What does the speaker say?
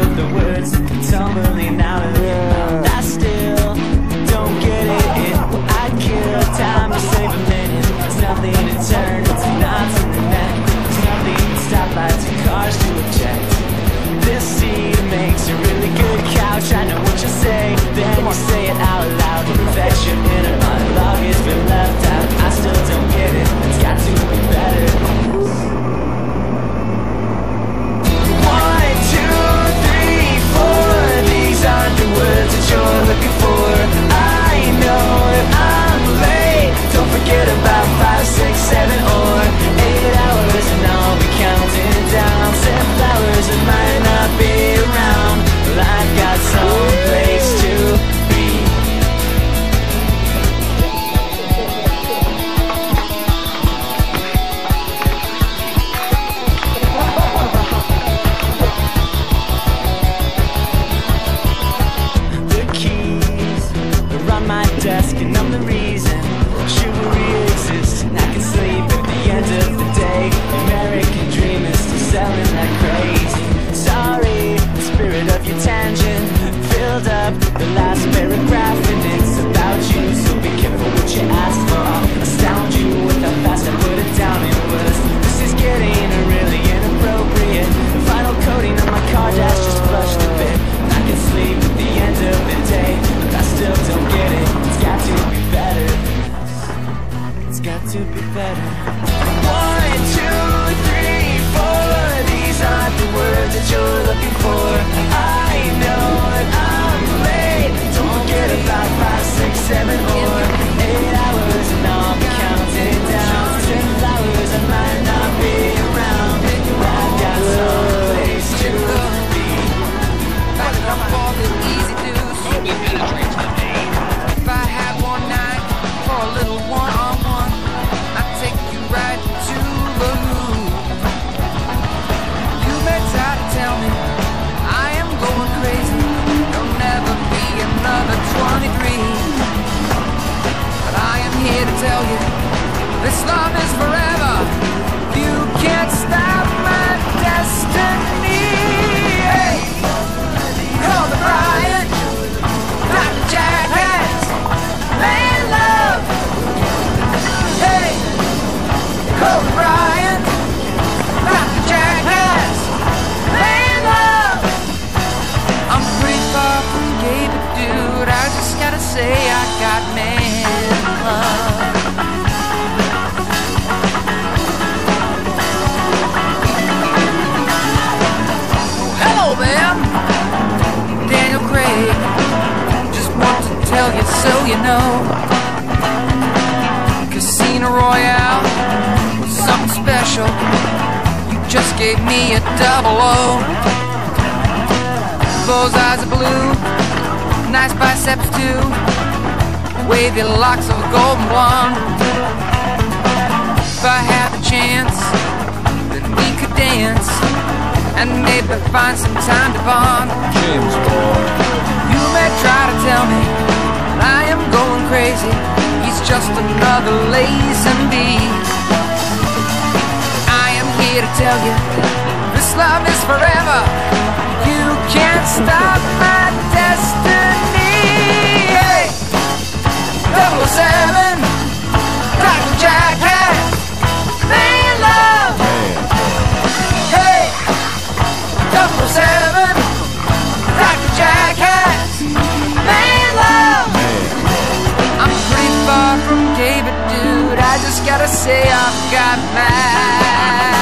of the words tumbling out of casino Casino Royale was something special. You just gave me a double O. Those eyes are blue Nice biceps too. Wavy locks of golden blonde If I had a chance Then we could dance And maybe find some time to bond. James Bond. You may try to tell me crazy. He's just another lazy bee. I am here to tell you, this love is forever. You can't stop me. just gotta say I've got mad.